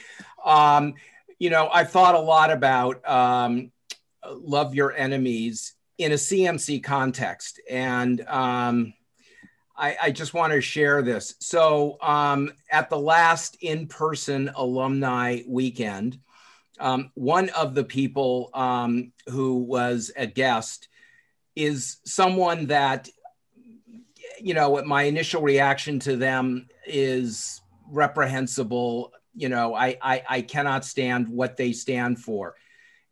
um, you know, I've thought a lot about um, love your enemies in a CMC context, and um, I, I, just want to share this. So, um, at the last in-person alumni weekend, um, one of the people um, who was a guest is someone that you know my initial reaction to them is reprehensible. You know I, I i cannot stand what they stand for.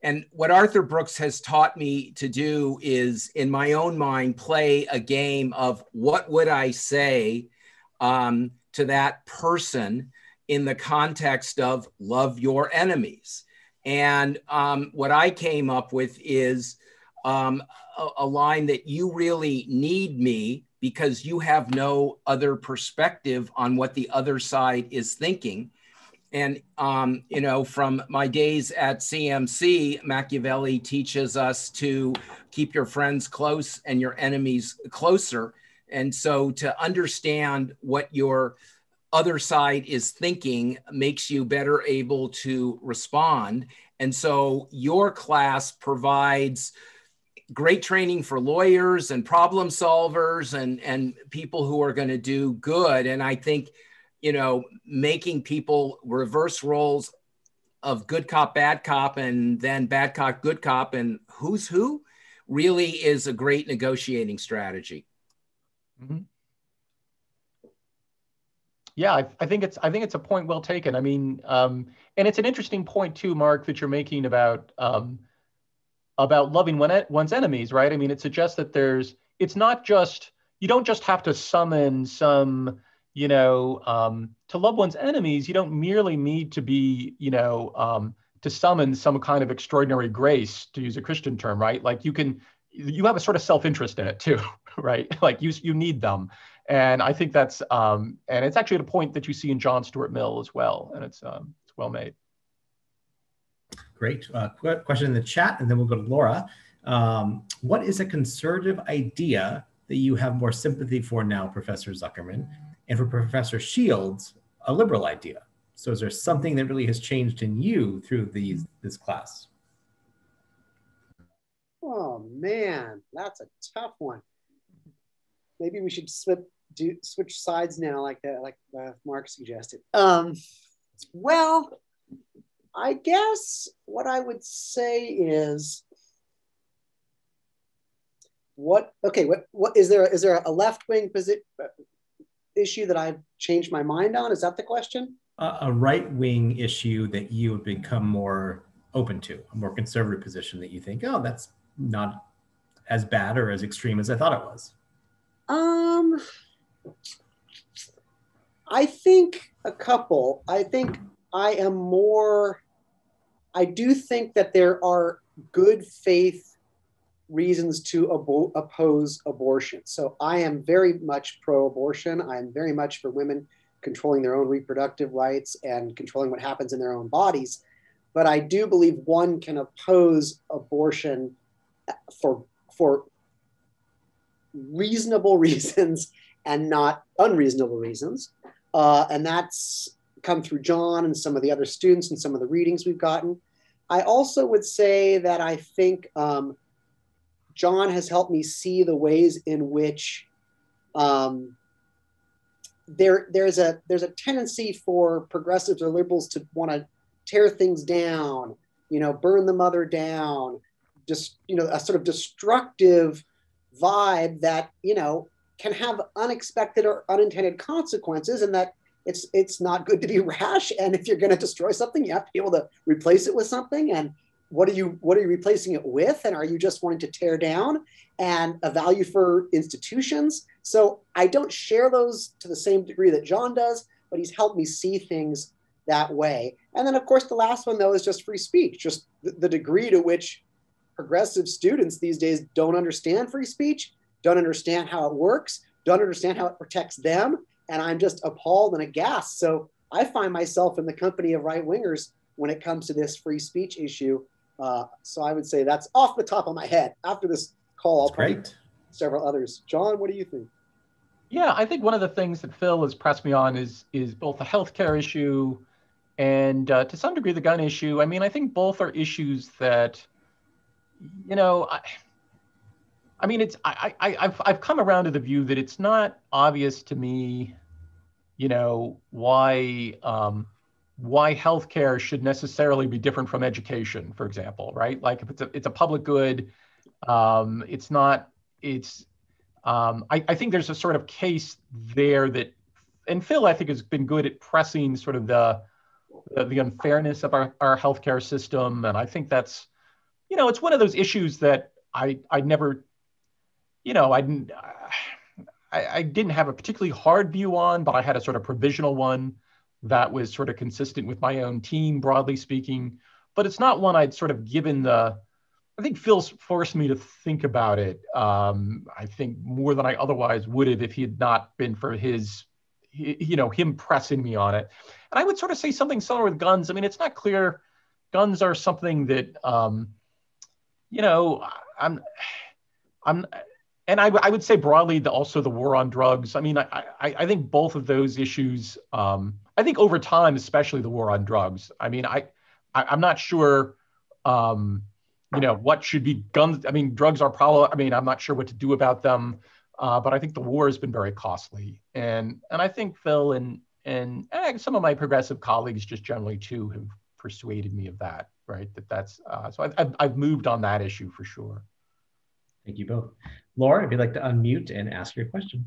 And what arthur brooks has taught me to do is in my own mind play a game of what would i say um, to that person in the context of love your enemies. And um, what i came up with is um, a, a line that you really need me because you have no other perspective on what the other side is thinking. And, um, you know, from my days at CMC, Machiavelli teaches us to keep your friends close and your enemies closer. And so to understand what your other side is thinking makes you better able to respond. And so your class provides great training for lawyers and problem solvers and and people who are going to do good. And i think you know making people reverse roles of good cop bad cop and then bad cop good cop and who's who really is a great negotiating strategy. Mm-hmm. yeah I, I, think it's i think it's a point well taken. I mean um, and it's an interesting point too mark that you're making about um, about loving one, one's enemies, right? I mean, it suggests that there's, it's not just, you don't just have to summon some, you know, um, to love one's enemies, you don't merely need to be, you know, um, to summon some kind of extraordinary grace, to use a Christian term, right? Like you can, you have a sort of self-interest in it too, right? like you, you need them. And I think that's, um, and it's actually at a point that you see in John Stuart Mill as well. And it's, um, it's well made. Great. Uh, question in the chat, and then we'll go to Laura. Um, what is a conservative idea that you have more sympathy for now, Professor Zuckerman? And for Professor Shields, a liberal idea. So is there something that really has changed in you through these this class? Oh man, that's a tough one. Maybe we should switch do switch sides now, like that, like uh, Mark suggested. Um, well, I guess what I would say is what okay what what is there is there a left wing position issue that I've changed my mind on? Is that the question? Uh, a right wing issue that you have become more open to, a more conservative position that you think, oh, that's not as bad or as extreme as I thought it was. Um, I think a couple. I think I am more I do think that there are good faith reasons to abo- oppose abortion. So I am very much pro abortion. I am very much for women controlling their own reproductive rights and controlling what happens in their own bodies. but I do believe one can oppose abortion for for reasonable reasons and not unreasonable reasons. Uh, and that's come through Jon and some of the other students and some of the readings we've gotten. I also would say that I think um, Jon has helped me see the ways in which um, there there's a there's a tendency for progressives or liberals to want to tear things down, you know, burn the mother down, just you know, a sort of destructive vibe that you know can have unexpected or unintended consequences, and that it's it's not good to be rash. And if you're going to destroy something, you have to be able to replace it with something. And what are you what are you replacing it with? And are you just wanting to tear down and a value for institutions? So I don't share those to the same degree that Jon does, but he's helped me see things that way. And then, of course, the last one, though, is just free speech, just the, the degree to which progressive students these days don't understand free speech, don't understand how it works, don't understand how it protects them. And I'm just appalled and aghast. So I find myself in the company of right wingers when it comes to this free speech issue. Uh, so I would say that's off the top of my head. After this call, I'll great. several others. Jon, what do you think? Yeah, I think one of the things that Phil has pressed me on is is both the healthcare issue and uh, to some degree the gun issue. I mean, I think both are issues that, you know, I, I mean, it's I, I I've I've come around to the view that it's not obvious to me, you know, why um, why healthcare should necessarily be different from education, for example, right? Like if it's a it's a public good, um, it's not it's um, I, I think there's a sort of case there that, and Phil, I think, has been good at pressing sort of the the, the unfairness of our, our healthcare system, and I think that's, you know, it's one of those issues that I I never, you know, I didn't I, I didn't have a particularly hard view on, but I had a sort of provisional one that was sort of consistent with my own team, broadly speaking. But it's not one I'd sort of given the I think Phil's forced me to think about it. Um, I think more than I otherwise would have if he had not been for his, you know, him pressing me on it. And I would sort of say something similar with guns. I mean, it's not clear. Guns are something that, um, you know, I'm, I'm, and I, I would say broadly the, also the war on drugs. I mean, I, I, I think both of those issues. Um, I think over time, especially the war on drugs. I mean, I, I am not sure. Um, you know what should be guns i mean drugs are probably i mean i'm not sure what to do about them uh, but i think the war has been very costly and and i think phil and and, and some of my progressive colleagues just generally too have persuaded me of that right that that's uh, so I've, I've moved on that issue for sure thank you both laura if you'd like to unmute and ask your question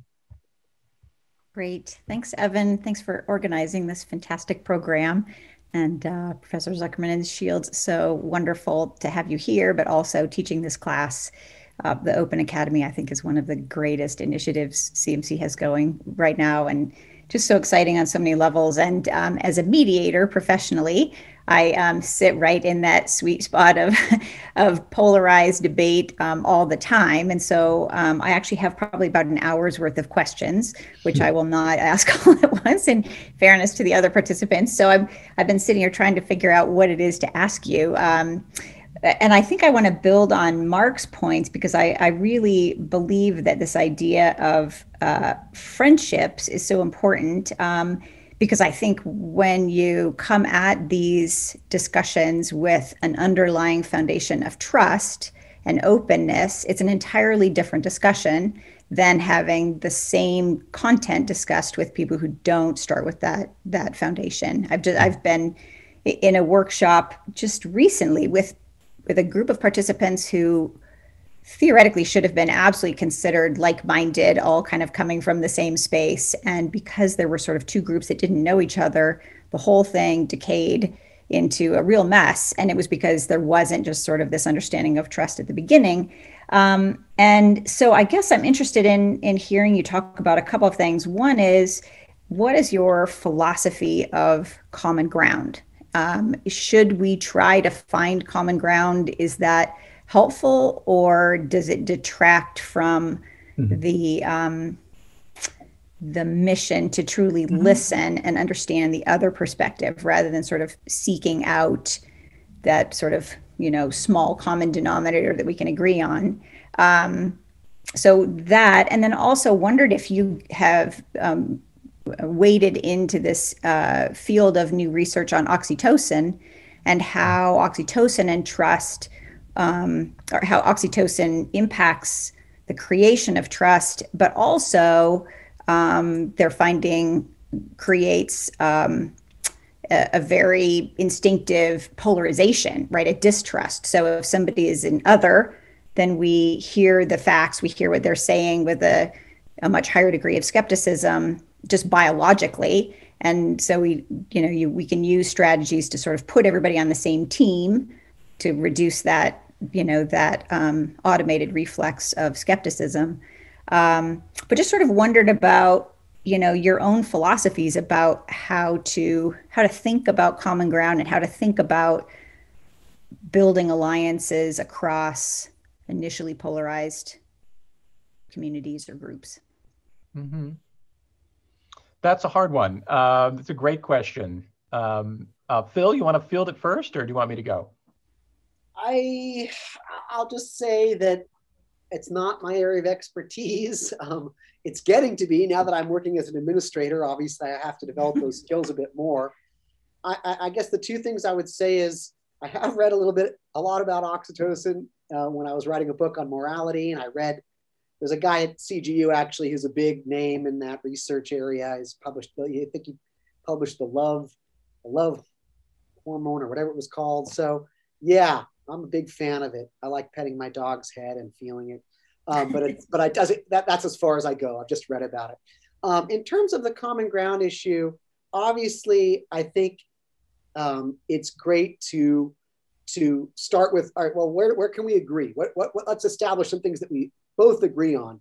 Great. Thanks, Evan. Thanks for organizing this fantastic program and uh, Professor Zuckerman and Shields. So wonderful to have you here, but also teaching this class. Uh, the Open Academy, I think, is one of the greatest initiatives CMC has going right now, and just so exciting on so many levels. And um, as a mediator professionally, I um, sit right in that sweet spot of of polarized debate um, all the time, and so um, I actually have probably about an hour's worth of questions, which I will not ask all at once. In fairness to the other participants, so I'm I've been sitting here trying to figure out what it is to ask you. Um, and I think I want to build on Mark's points because I, I really believe that this idea of uh, friendships is so important. Um, because I think when you come at these discussions with an underlying foundation of trust and openness, it's an entirely different discussion than having the same content discussed with people who don't start with that that foundation. I've just I've been in a workshop just recently with with a group of participants who theoretically should have been absolutely considered like minded, all kind of coming from the same space. And because there were sort of two groups that didn't know each other, the whole thing decayed into a real mess. And it was because there wasn't just sort of this understanding of trust at the beginning. Um, and so I guess I'm interested in in hearing you talk about a couple of things. One is what is your philosophy of common ground? Um, should we try to find common ground? Is that helpful or does it detract from mm-hmm. the um, the mission to truly mm-hmm. listen and understand the other perspective rather than sort of seeking out that sort of you know small common denominator that we can agree on. Um, so that, and then also wondered if you have um, waded into this uh, field of new research on oxytocin and how oxytocin and trust, um, or how oxytocin impacts the creation of trust, but also um, they're finding creates um, a, a, very instinctive polarization, right? A distrust. So if somebody is an other, then we hear the facts, we hear what they're saying with a, a much higher degree of skepticism, just biologically. And so we, you know, you, we can use strategies to sort of put everybody on the same team to reduce that, you know, that um, automated reflex of skepticism. Um, but just sort of wondered about you know your own philosophies about how to how to think about common ground and how to think about building alliances across initially polarized communities or groups mm-hmm. that's a hard one uh, that's a great question um, uh, phil you want to field it first or do you want me to go i i'll just say that it's not my area of expertise um, it's getting to be now that I'm working as an administrator. Obviously, I have to develop those skills a bit more. I, I, I, guess the two things I would say is I have read a little bit, a lot about oxytocin uh, when I was writing a book on morality, and I read there's a guy at CGU actually who's a big name in that research area. He's published, I think he published the love, the love hormone or whatever it was called. So yeah, I'm a big fan of it. I like petting my dog's head and feeling it. Um, but it, but I does it, that, that's as far as I go. I've just read about it. Um, in terms of the common ground issue, obviously, I think um, it's great to to start with. All right, well, where, where can we agree? What, what, what let's establish some things that we both agree on,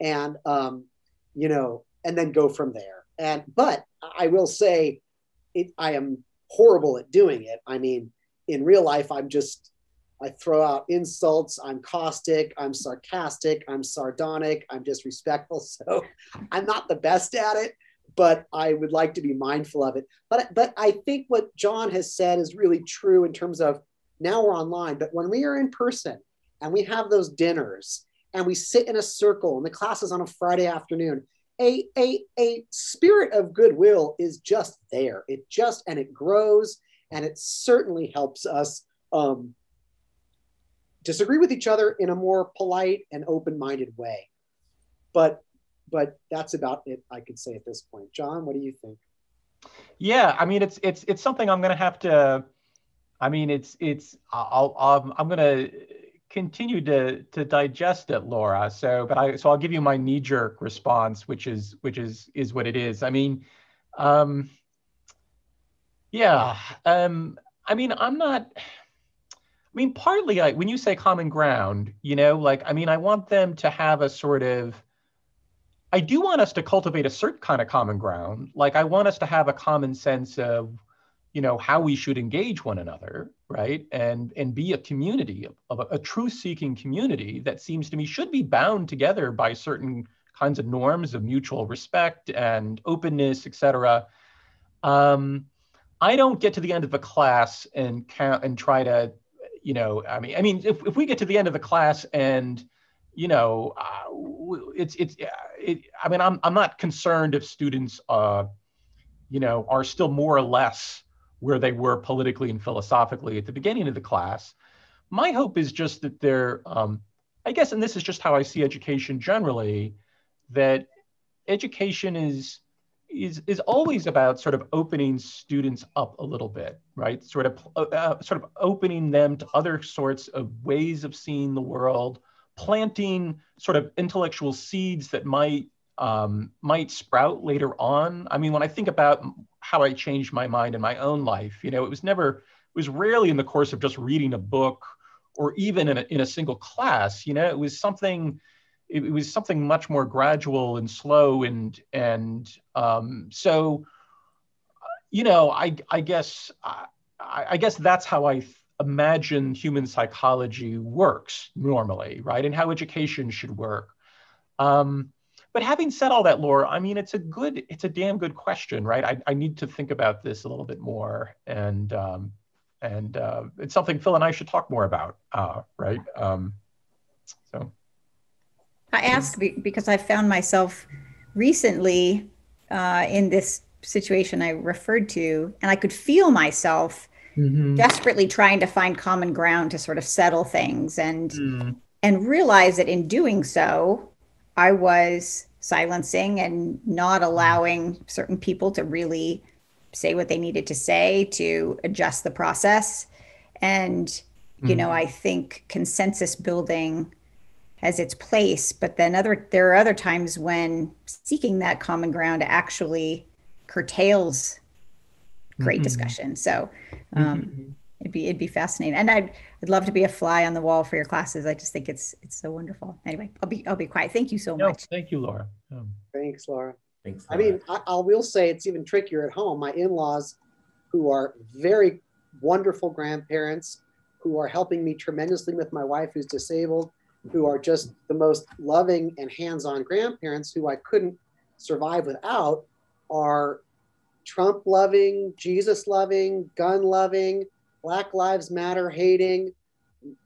and um, you know, and then go from there. And but I will say, it, I am horrible at doing it. I mean, in real life, I'm just I throw out insults. I'm caustic. I'm sarcastic. I'm sardonic. I'm disrespectful. So I'm not the best at it, but I would like to be mindful of it. But, but I think what Jon has said is really true in terms of now we're online, but when we are in person and we have those dinners and we sit in a circle and the class is on a Friday afternoon, a, a, a spirit of goodwill is just there. It just, and it grows and it certainly helps us um, disagree with each other in a more polite and open-minded way. But but that's about it I could say at this point. Jon, what do you think? Yeah, I mean it's it's it's something I'm going to have to I mean it's it's I'll, I'll I'm going to continue to to digest it Laura. So but I so I'll give you my knee jerk response which is which is is what it is. I mean um yeah, um I mean I'm not I mean, partly when you say common ground, you know, like, I mean, I want them to have a sort of, I do want us to cultivate a certain kind of common ground. Like, I want us to have a common sense of, you know, how we should engage one another, right? And and be a community of a, a truth-seeking community that seems to me should be bound together by certain kinds of norms of mutual respect and openness, et cetera. Um, I don't get to the end of the class and count and try to you know, I mean, I mean, if, if we get to the end of the class and, you know, uh, it's it's it, I mean, I'm I'm not concerned if students, uh, you know, are still more or less where they were politically and philosophically at the beginning of the class. My hope is just that they're, um, I guess, and this is just how I see education generally, that education is is is always about sort of opening students up a little bit, right? Sort of uh, uh, sort of opening them to other sorts of ways of seeing the world, planting sort of intellectual seeds that might um, might sprout later on. I mean, when I think about how I changed my mind in my own life, you know, it was never, it was rarely in the course of just reading a book or even in a, in a single class. You know, it was something it, it was something much more gradual and slow and and um, so you know I I guess I, I guess that's how I imagine human psychology works normally, right? And how education should work. Um, but having said all that, Laura, I mean, it's a good, it's a damn good question, right? I, I need to think about this a little bit more, and um, and uh, it's something Phil and I should talk more about, uh, right? Um, so, I ask because I found myself recently uh, in this situation I referred to, and I could feel myself mm-hmm. desperately trying to find common ground to sort of settle things, and mm. and realize that in doing so, I was silencing and not allowing certain people to really say what they needed to say to adjust the process. And, you mm-hmm. know, I think consensus building has its place, but then other there are other times when seeking that common ground actually curtails great mm-hmm. discussion. So um, mm-hmm. it'd be it'd be fascinating, and I'd I'd love to be a fly on the wall for your classes. I just think it's it's so wonderful. Anyway, I'll be I'll be quiet. Thank you so no, much. Thank you, Laura. Um, Thanks, Laura. Thanks. Laura. I mean, I, I will say it's even trickier at home. My in-laws, who are very wonderful grandparents, who are helping me tremendously with my wife who's disabled, who are just the most loving and hands-on grandparents who I couldn't survive without, are Trump loving, Jesus loving, gun loving, Black Lives Matter hating,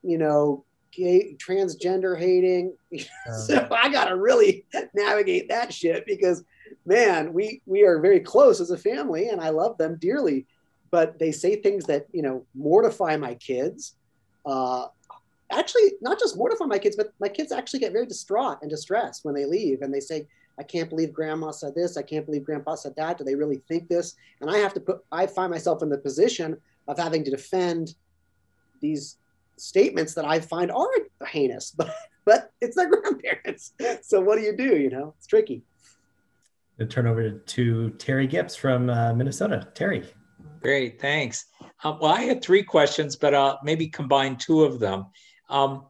you know, gay, transgender hating. so I got to really navigate that shit because, man, we we are very close as a family, and I love them dearly. But they say things that you know mortify my kids. Uh, actually, not just mortify my kids, but my kids actually get very distraught and distressed when they leave, and they say, "I can't believe Grandma said this. I can't believe Grandpa said that. Do they really think this?" And I have to put. I find myself in the position of having to defend these statements that I find are heinous, but but it's their grandparents. So what do you do? You know, it's tricky. To turn over to Terry Gibbs from uh, Minnesota. Terry. Great, thanks. Um, well, I had three questions, but uh, maybe combine two of them. Um,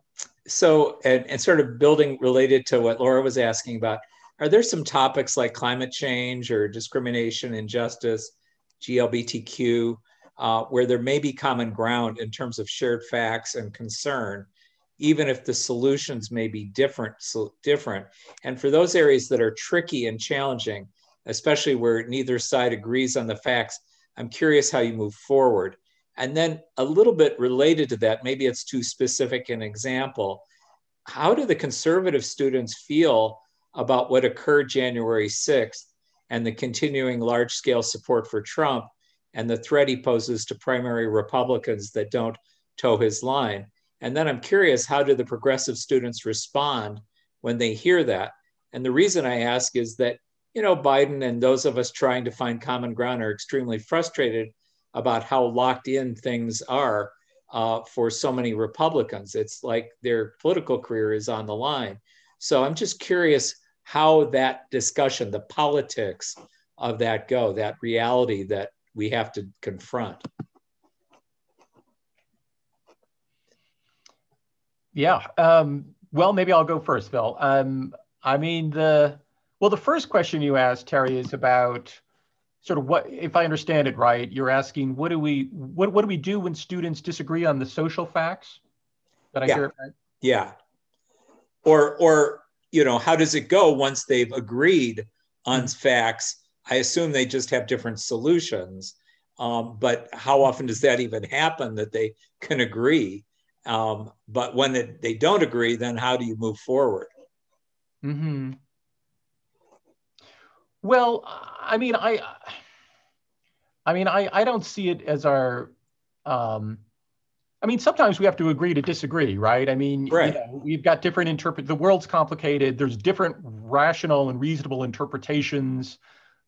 so, and, and sort of building related to what Laura was asking about, are there some topics like climate change or discrimination, injustice, GLBTQ, uh, where there may be common ground in terms of shared facts and concern, even if the solutions may be different. So different. And for those areas that are tricky and challenging, especially where neither side agrees on the facts, I'm curious how you move forward. And then a little bit related to that, maybe it's too specific an example. How do the conservative students feel about what occurred January 6th and the continuing large scale support for Trump and the threat he poses to primary Republicans that don't toe his line. And then I'm curious, how do the progressive students respond when they hear that? And the reason I ask is that, you know, Biden and those of us trying to find common ground are extremely frustrated about how locked in things are uh, for so many Republicans. It's like their political career is on the line. So I'm just curious how that discussion, the politics of that go, that reality that we have to confront. Yeah. Um, well, maybe I'll go first, Phil. Um, I mean, the well, the first question you asked, Terry, is about sort of what, if I understand it right, you're asking what do we what what do we do when students disagree on the social facts? That I yeah. hear? Yeah. Or or you know, how does it go once they've agreed on mm-hmm. facts I assume they just have different solutions. Um, but how often does that even happen that they can agree? Um, but when it, they don't agree, then how do you move forward? Hmm. Well, I mean, I, I mean, I, I don't see it as our. Um, I mean, sometimes we have to agree to disagree, right? I mean, right. You know, we've got different interpret. The world's complicated. There's different rational and reasonable interpretations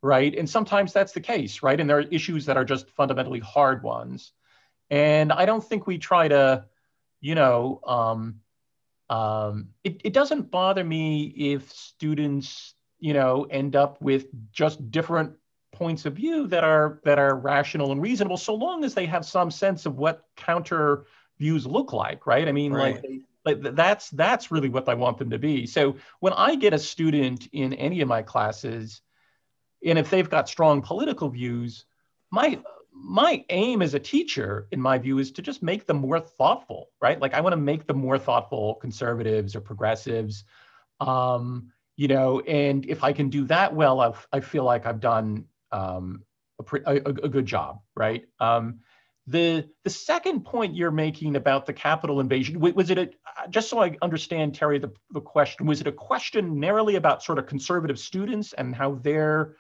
right? And sometimes that's the case, right? And there are issues that are just fundamentally hard ones. And I don't think we try to, you know, um, um, it, it doesn't bother me if students, you know, end up with just different points of view that are that are rational and reasonable, so long as they have some sense of what counter views look like, right? I mean, right. like like that's that's really what I want them to be. So when I get a student in any of my classes and if they've got strong political views, my my aim as a teacher, in my view, is to just make them more thoughtful, right? Like I want to make them more thoughtful conservatives or progressives, um, you know. And if I can do that well, I've, I feel like I've done um, a, a, a, good job, right? Um, the the second point you're making about the capital invasion was it a, just so I understand Terry the, the question was it a question narrowly about sort of conservative students and how they're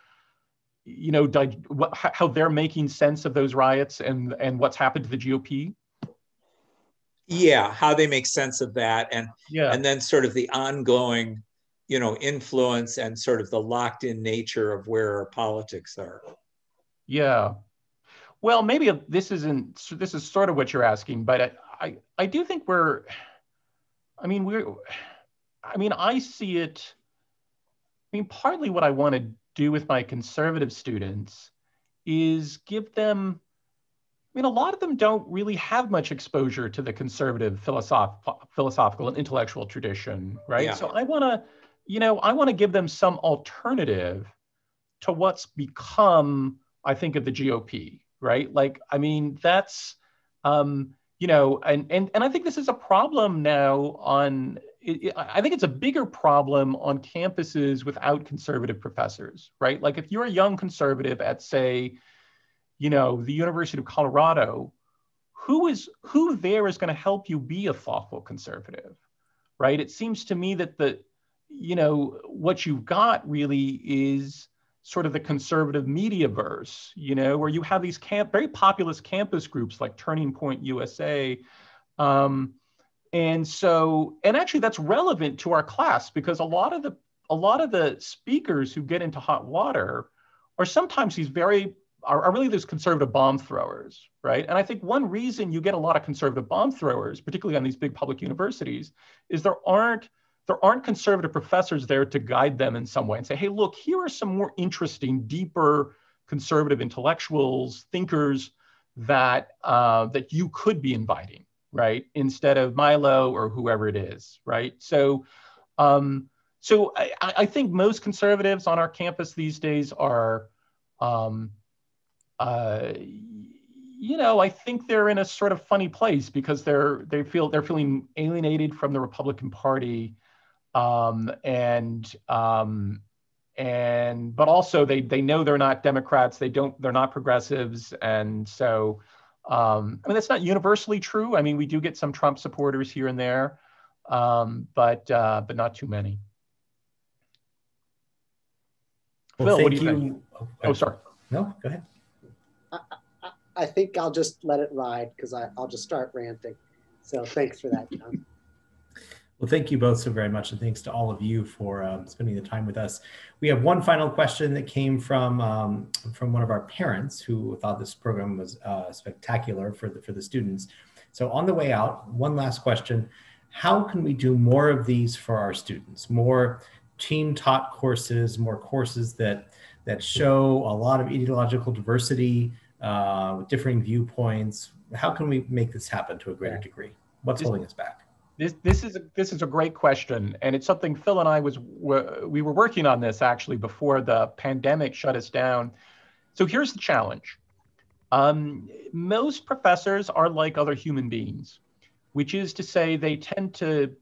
you know what, how they're making sense of those riots and and what's happened to the GOP? Yeah, how they make sense of that and yeah. and then sort of the ongoing you know influence and sort of the locked in nature of where our politics are. Yeah, well, maybe this isn't. This is sort of what you're asking, but I, I, I do think we're. I mean, we're. I mean, I see it. I mean, partly what I want to do with my conservative students is give them. I mean, a lot of them don't really have much exposure to the conservative philosoph- philosophical and intellectual tradition, right? Yeah. So I want to, you know, I want to give them some alternative to what's become, I think, of the GOP, right? Like, I mean, that's, um, you know, and, and, and I think this is a problem now on, it, I think it's a bigger problem on campuses without conservative professors, right? Like if you're a young conservative at say, you know, the University of Colorado, who is, who there is going to help you be a thoughtful conservative, right? It seems to me that the, you know, what you've got really is, sort of the conservative media verse, you know, where you have these camp, very populist campus groups like Turning Point USA. Um, and so, and actually that's relevant to our class because a lot of the, a lot of the speakers who get into hot water are sometimes these very, are, are really those conservative bomb throwers, right? And I think one reason you get a lot of conservative bomb throwers, particularly on these big public universities, is there aren't there aren't conservative professors there to guide them in some way and say, hey, look, here are some more interesting, deeper conservative intellectuals, thinkers that uh, that you could be inviting, right? Instead of Milo or whoever it is, right? So, um, so I, I, think most conservatives on our campus these days are, um, uh, you know, I think they're in a sort of funny place because they're they feel they're feeling alienated from the Republican Party um, and um, and but also they they know they're not Democrats. They don't they're not progressives, and so um, I mean that's not universally true. I mean we do get some Trump supporters here and there, um, but uh, but not too many. Well, Phil, what do you, you think? Oh, oh, sorry. No, go ahead. I, I, I think I'll just let it ride because I'll just start ranting. So thanks for that, Jon. Well, thank you both so very much, and thanks to all of you for um, spending the time with us. We have one final question that came from um, from one of our parents who thought this program was uh, spectacular for the for the students. So on the way out, one last question: How can we do more of these for our students? More team taught courses, more courses that that show a lot of ideological diversity uh, with differing viewpoints. How can we make this happen to a greater degree? What's holding us back? This, this is a, this is a great question, and it's something Phil and I was we were working on this actually before the pandemic shut us down. So here's the challenge: um, most professors are like other human beings, which is to say they tend to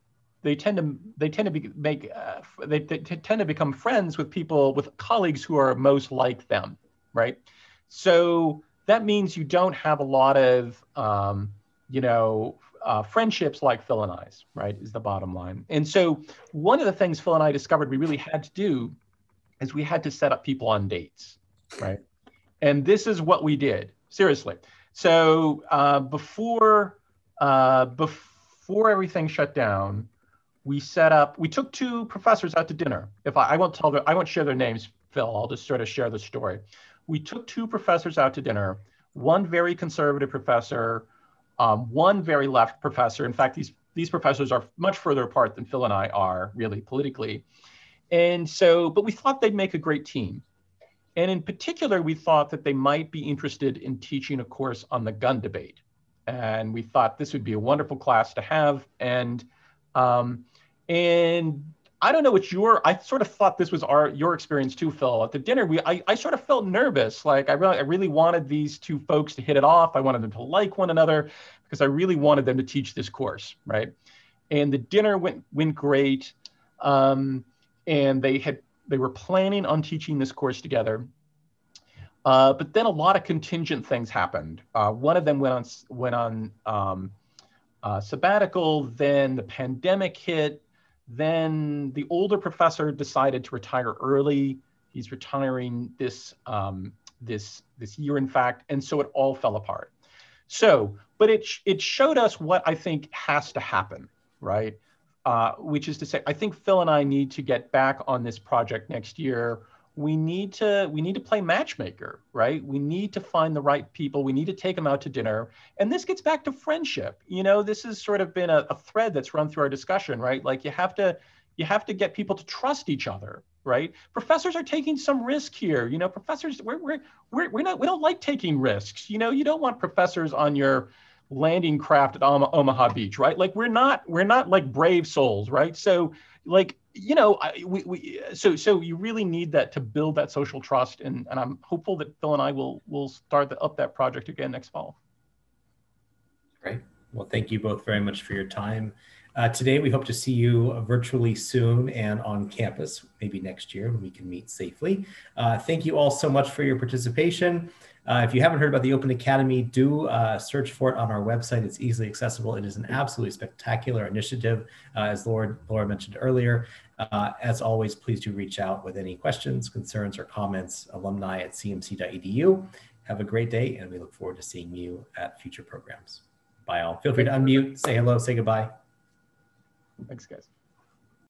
they tend to they tend to be, make uh, they, they tend to become friends with people with colleagues who are most like them, right? So that means you don't have a lot of um, you know uh, friendships like Phil and I's, right, is the bottom line. And so one of the things Phil and I discovered we really had to do is we had to set up people on dates, right? And this is what we did, seriously. So uh, before uh, before everything shut down, we set up. We took two professors out to dinner. If I, I won't tell them, I won't share their names, Phil. I'll just sort of share the story. We took two professors out to dinner. One very conservative professor um, one very left professor, in fact, these, these professors are much further apart than Phil and I are really politically. And so, but we thought they'd make a great team. And in particular, we thought that they might be interested in teaching a course on the gun debate. And we thought this would be a wonderful class to have. And um, and I don't know what your I sort of thought this was our your experience too, Phil. At the dinner, we I, I sort of felt nervous. Like I really I really wanted these two folks to hit it off. I wanted them to like one another because I really wanted them to teach this course, right? And the dinner went went great. Um, and they had they were planning on teaching this course together. Uh, but then a lot of contingent things happened. Uh, one of them went on went on um, uh, sabbatical. Then the pandemic hit. Then the older professor decided to retire early. He's retiring this um, this this year, in fact, and so it all fell apart. So, but it it showed us what I think has to happen, right? Uh, which is to say, I think Phil and I need to get back on this project next year we need to we need to play matchmaker right? We need to find the right people. We need to take them out to dinner. And this gets back to friendship. You know this has sort of been a, a, thread that's run through our discussion right? Like you have to you have to get people to trust each other right? Professors are taking some risk here. You know professors we're we're we're, we're not we don't like taking risks. You know you don't want professors on your landing craft at omaha beach right? Like we're not we're not like brave souls right? So like you know, I, we, we, so so you really need that to build that social trust, and, and I'm hopeful that Phil and I will will start the, up that project again next fall. Great. Well, thank you both very much for your time. Uh, today, we hope to see you virtually soon and on campus, maybe next year when we can meet safely. Uh, thank you all so much for your participation. Uh, if you haven't heard about the Open Academy, do uh, search for it on our website. It's easily accessible. It is an absolutely spectacular initiative, uh, as Laura, Laura mentioned earlier. Uh, as always, please do reach out with any questions, concerns, or comments, alumni at cmc.edu. Have a great day, and we look forward to seeing you at future programs. Bye all. Feel free to unmute, say hello, say goodbye. Thanks, guys.